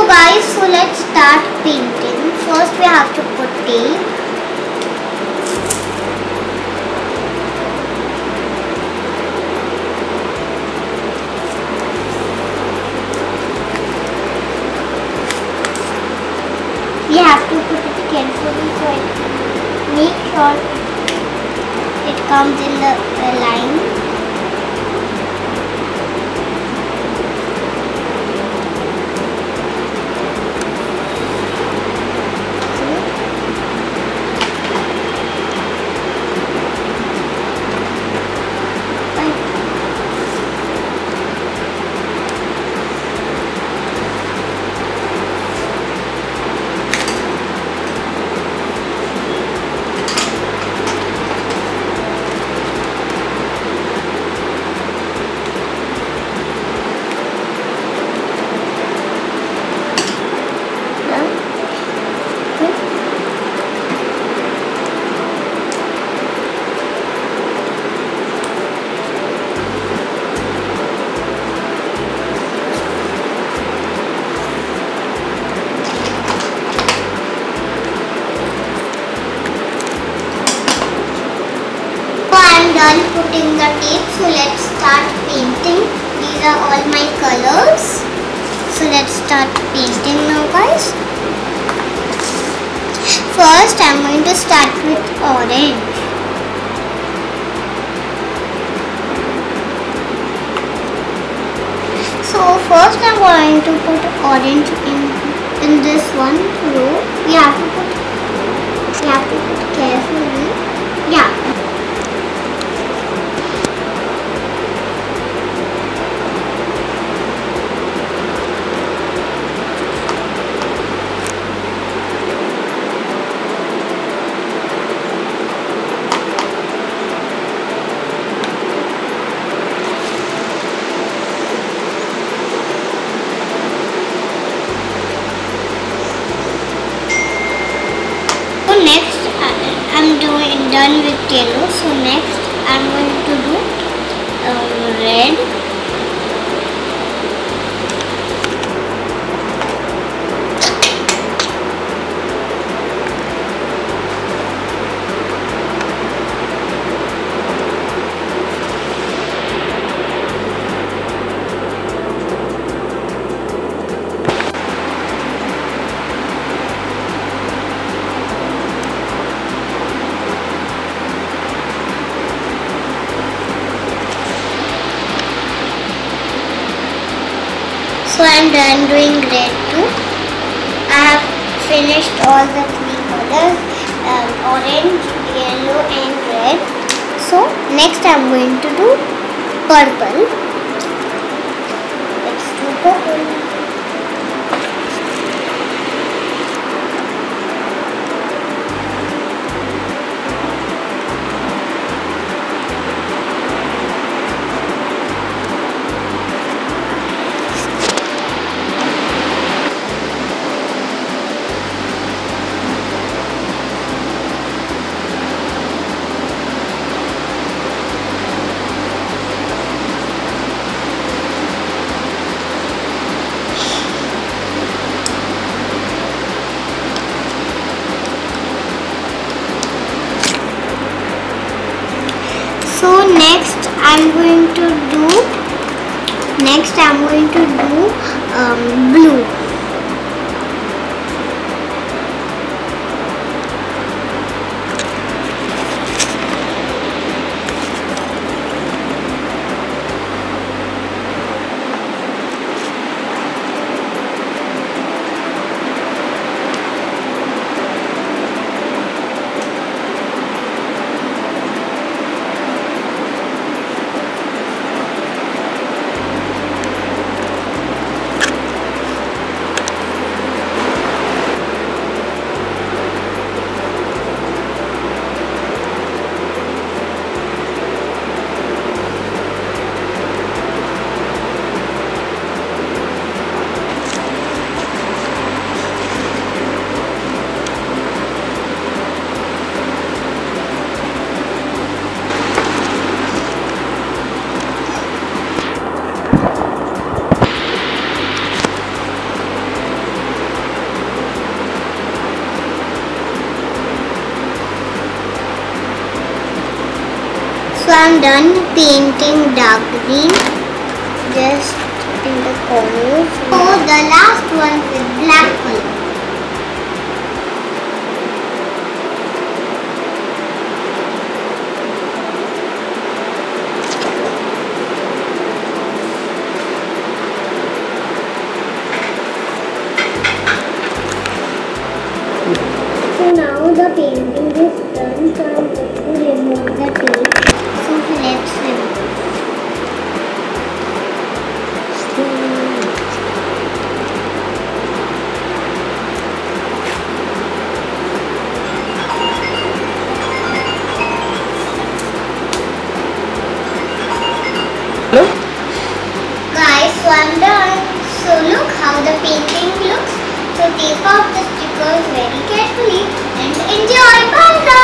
guys, so let's start painting. First we have to put tape. We have to put it carefully so it make sure it comes in the line. Done putting the tape. So let's start painting. These are all my colors. So let's start painting now guys. First I'm going to start with orange. So first I'm going to put orange in in this one row. Done with yellow. So next I'm going to do So I'm done doing red too. I have finished all the three colors, um, orange, yellow and red. So next I'm going to do purple. I'm going to do next I'm going to do um, blue. I'm done painting dark green just in the corners. So the last one with black color. So now the painting is done, so I'm going to remove the tape painting looks, so take off the stickers very carefully and enjoy. Bye bye!